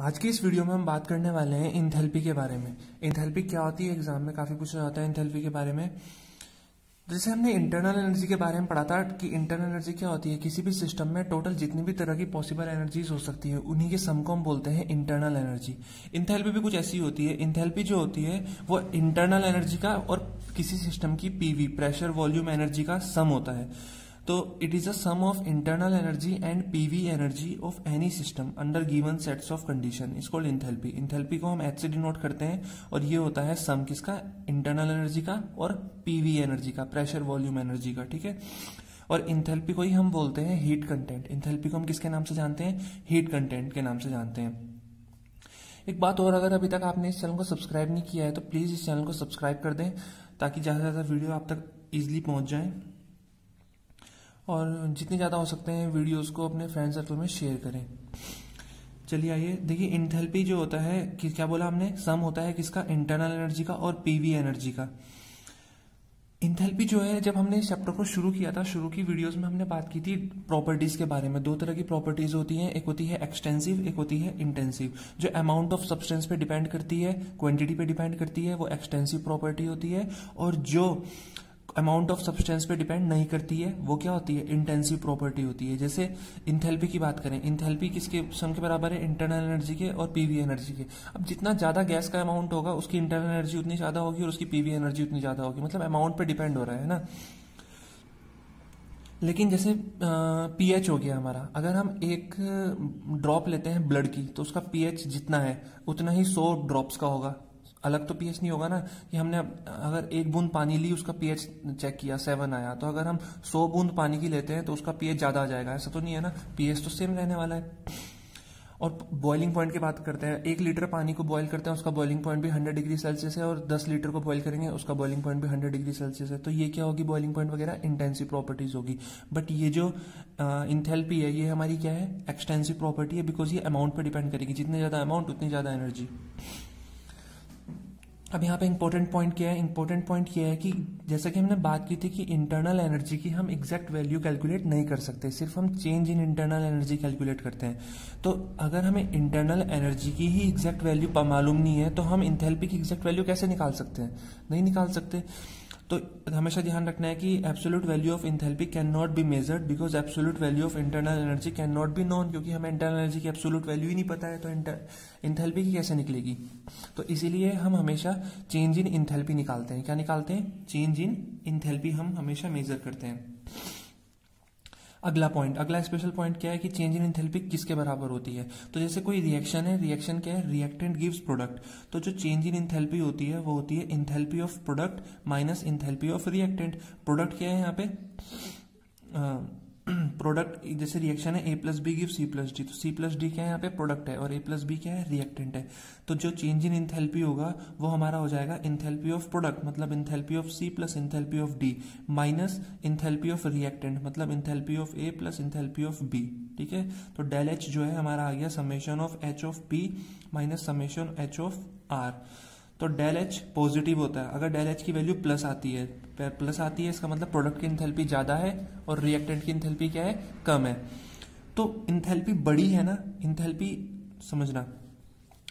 आज की इस वीडियो में हम बात करने वाले हैं इंथेल्पी के बारे में। इंथेल्पी क्या होती है एग्ज़ाम में? काफ़ी पूछा जाता है इंथेल्पी के बारे में। जैसे हमने इंटरनल एनर्जी के बारे में पढ़ा था कि इंटरनल एनर्जी क्या होती है? किसी भी सिस्टम में टोटल जितनी भी तरह की पॉसिबल एनर्जीज हो सकती है, उन्हीं के सम को हम बोलते हैं इंटरनल एनर्जी इंथेल्पी भी कुछ ऐसी होती है। इंथेल्पी जो होती है, वो इंटरनल एनर्जी का और किसी सिस्टम की पीवी प्रेशर वॉल्यूम एनर्जी का सम होता है। तो it is a sum of internal energy and PV energy of any system under given sets of condition is called enthalpy enthalpy को हम एच से डिनोट करते हैं और ये होता है सम किसका? इंटरनल एनर्जी का और पीवी एनर्जी का प्रेशर वॉल्यूम एनर्जी का, ठीक है? और इंथेल्पी को ही हम बोलते हैं हीट कंटेंट इंथेल्पी को हम किसके नाम से जानते हैं? हीट कंटेंट के नाम से जानते हैं। एक बात और, अगर अभी तक आपने इस चैनल को सब्सक्राइब नहीं किया है तो प्लीज़ इस चैनल को सब्सक्राइब कर दें ताकि ज़्यादा से ज़्यादा वीडियो आप तक इजिली पहुँच जाए। और जितने ज़्यादा हो सकते हैं वीडियोस को अपने फ्रेंड सर्कल में शेयर करें। चलिए आइए, देखिए इंथेल्पी जो होता है, कि क्या बोला हमने? सम होता है किसका? इंटरनल एनर्जी का और पीवी एनर्जी का। इंथेल्पी जो है, जब हमने इस चैप्टर को शुरू किया था, शुरू की वीडियोस में हमने बात की थी प्रॉपर्टीज़ के बारे में। दो तरह की प्रॉपर्टीज़ होती हैं, एक होती है एक्सटेंसिव एक होती है इंटेंसिव जो अमाउंट ऑफ़ सब्सटेंस पे डिपेंड करती है क्वांटिटी पे डिपेंड करती है, वो एक्सटेंसिव प्रॉपर्टी होती है। और जो अमाउंट ऑफ़ सब्सटेंस पे डिपेंड नहीं करती है, वो क्या होती है? इंटेंसिव प्रॉपर्टी होती है। जैसे इंथेल्पी की बात करें इंथेल्पी किसके सम के बराबर है? इंटरनल एनर्जी के और पीवी एनर्जी के। अब जितना ज़्यादा गैस का अमाउंट होगा, उसकी इंटरनल एनर्जी उतनी ज़्यादा होगी और उसकी पीवी एनर्जी उतनी ज़्यादा होगी। मतलब अमाउंट पे डिपेंड हो रहा है ना? लेकिन जैसे पीएच हो गया हमारा। अगर हम एक ड्रॉप लेते हैं ब्लड की तो उसका पीएच जितना है, उतना ही सौ ड्रॉप्स का होगा। अलग तो पीएच नहीं होगा ना, कि हमने अगर एक बूंद पानी ली, उसका पीएच चेक किया सेवन आया तो अगर हम सौ बूंद पानी की लेते हैं तो उसका पीएच ज़्यादा आ जाएगा। ऐसा तो नहीं है ना पीएच तो सेम रहने वाला है। और बॉइलिंग पॉइंट की बात करते हैं, एक लीटर पानी को बॉईल करते हैं, उसका बॉइलिंग पॉइंट भी हंड्रेड डिग्री सेल्सियस है, और दस लीटर को बॉईल करेंगे, उसका बॉइलिंग पॉइंट भी हंड्रेड डिग्री सेल्सियस है। तो ये क्या होगी बॉइलिंग पॉइंट वगैरह? इंटेंसिव प्रॉपर्टीज़ होगी। बट ये जो इंथेल्पी है, ये हमारी क्या है? एक्सटेंसिव प्रॉपर्टी है बिकॉज़ ये अमाउंट पर डिपेंड करेगी। जितने ज़्यादा अमाउंट उतनी ज़्यादा एनर्जी अब यहाँ पे इंपॉर्टेंट पॉइंट क्या है? इंपॉर्टेंट पॉइंट ये है कि जैसा कि हमने बात की थी कि इंटरनल एनर्जी की हम एग्जैक्ट वैल्यू कैलकुलेट नहीं कर सकते। सिर्फ़ हम change in internal energy calculate करते हैं। तो अगर हमें इंटरनल एनर्जी की ही एग्जैक्ट वैल्यू मालूम नहीं है तो हम इंथेल्पी की एग्जैक्ट वैल्यू कैसे निकाल सकते हैं? नहीं निकाल सकते। तो हमेशा ध्यान रखना है कि absolute value of enthalpy can not be measured because absolute value of internal energy can not be known क्योंकि हमें इंटरनल एनर्जी की एब्सोल्यूट वैल्यू ही नहीं पता है तो इंथेल्पी की कैसे निकलेगी? तो इसीलिए हम हमेशा चेंज इन इंथेल्पी निकालते हैं। क्या निकालते हैं? चेंज इन इंथेल्पी हम हमेशा मेजर करते हैं। अगला पॉइंट अगला स्पेशल पॉइंट क्या है कि चेंज इन इंथेल्पी किसके बराबर होती है? तो जैसे कोई रिएक्शन है रिएक्शन क्या है? रिएक्टेंट गिव्स प्रोडक्ट तो जो चेंज इन इंथेल्पी होती है, वो होती है enthalpy of product minus enthalpy of reactant product क्या है यहाँ पे? प्रोडक्ट जैसे रिएक्शन है A plus B give C plus D तो सी प्लस डी क्या है यहाँ पे? प्रोडक्ट है, और ए प्लस बी क्या है? रिएक्टेंट है। तो जो चेंज इन इंथेल्पी होगा, वो हमारा हो जाएगा इंथेल्पी ऑफ़ प्रोडक्ट मतलब enthalpy of C plus enthalpy of D minus enthalpy of reactant मतलब enthalpy of A plus enthalpy of B ठीक है? तो डेल एच जो है, हमारा आ गया summation of H of P minus summation H of R तो डेल एच पॉजिटिव होता है। अगर डेल एच की वैल्यू प्लस आती है प्लस आती है, इसका मतलब प्रोडक्ट की इंथेल्पी ज़्यादा है और रिएक्टेंट की इंथेल्पी क्या है? कम है। तो इंथेल्पी बड़ी है ना? इंथेल्पी समझना।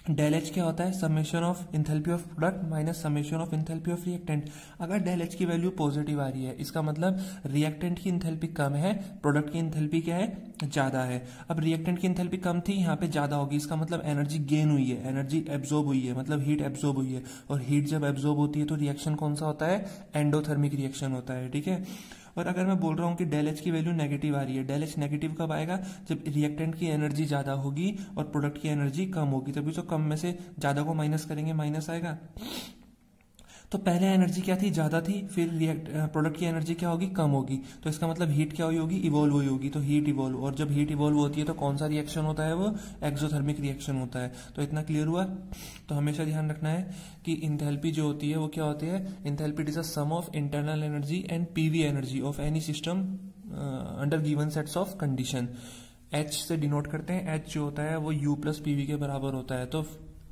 डेल एच क्या होता है? Summation of enthalpy of product minus summation of enthalpy of reactant अगर डेल एच की वैल्यू पॉजिटिव आ रही है, इसका मतलब रिएक्टेंट की इंथेल्पी कम है प्रोडक्ट की इंथेल्पी क्या है? ज़्यादा है। अब रिएक्टेंट की इंथेल्पी कम थी, यहाँ पे ज़्यादा होगी। इसका मतलब एनर्जी गेन हुई है एनर्जी एब्जॉर्ब हुई है मतलब हीट एब्जॉर्ब हुई है। और हीट जब एब्जॉर्ब होती है तो रिएक्शन कौन सा होता है? एंडोथर्मिक रिएक्शन होता है, ठीक है? और अगर मैं बोल रहा हूँ कि डेल एच की वैल्यू नेगेटिव आ रही है डेल एच नेगेटिव कब आएगा? जब रिएक्टेंट की एनर्जी ज़्यादा होगी और प्रोडक्ट की एनर्जी कम होगी, तभी तो कम में से ज़्यादा को माइनस करेंगे माइनस आएगा। तो पहले एनर्जी क्या थी? ज़्यादा थी, फिर रिएक्ट प्रोडक्ट की एनर्जी क्या होगी? कम होगी। तो इसका मतलब हीट क्या हुई होगी? इवॉल्व हुई होगी। तो हीट इवॉल्व और जब हीट इवॉल्व होती है तो कौन सा रिएक्शन होता है वो? एक्सोथर्मिक रिएक्शन होता है। तो इतना क्लियर हुआ? तो हमेशा ध्यान रखना है कि इंथेल्पी जो होती है, वो क्या होती है? Enthalpy is a sum of internal energy and PV energy of any system under given sets of condition H से डिनोट करते हैं। एच जो होता है, वो यू प्लस पीवी के बराबर होता है। तो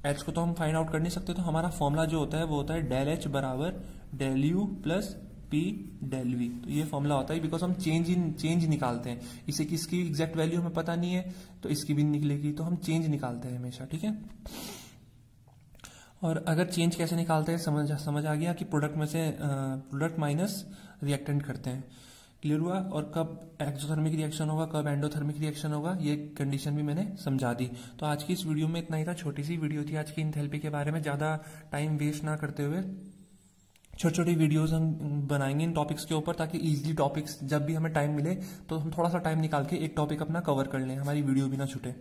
एच को तो हम फाइंड आउट कर नहीं सकते तो हमारा फॉर्मूला जो होता है, वो होता है डेल एच बराबर del U plus P del V तो ये फॉर्मूला होता है बिकॉज़ हम चेंज इन चेंज निकालते हैं। इसे किसकी एग्जैक्ट वैल्यू हमें पता नहीं है तो इसकी भी निकलेगी तो हम चेंज निकालते हैं हमेशा, ठीक है? और अगर चेंज कैसे निकालते हैं, समझ समझ आ गया कि प्रोडक्ट में से प्रोडक्ट माइनस रिएक्टेंट करते हैं। क्लियर हुआ और कब एक्सोथर्मिक रिएक्शन होगा, कब एंडोथर्मिक रिएक्शन होगा, ये कंडीशन भी मैंने समझा दी। तो आज की इस वीडियो में इतना ही था। छोटी सी वीडियो थी आज की इंथेल्पी के बारे में। ज़्यादा टाइम वेस्ट ना करते हुए छोटी छोटी वीडियोस हम बनाएँगे इन टॉपिक्स के ऊपर ताकि इजीली टॉपिक्स जब भी हमें टाइम मिले तो हम थोड़ा सा टाइम निकाल के एक टॉपिक अपना कवर कर लें, हमारी वीडियो भी ना छूटे।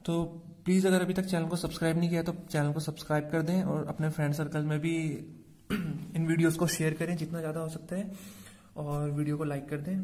तो प्लीज़ अगर अभी तक चैनल को सब्सक्राइब नहीं किया तो चैनल को सब्सक्राइब कर दें और अपने फ्रेंड सर्कल में भी इन वीडियोस को शेयर करें जितना ज़्यादा हो सकता है। और वीडियो को लाइक कर दें।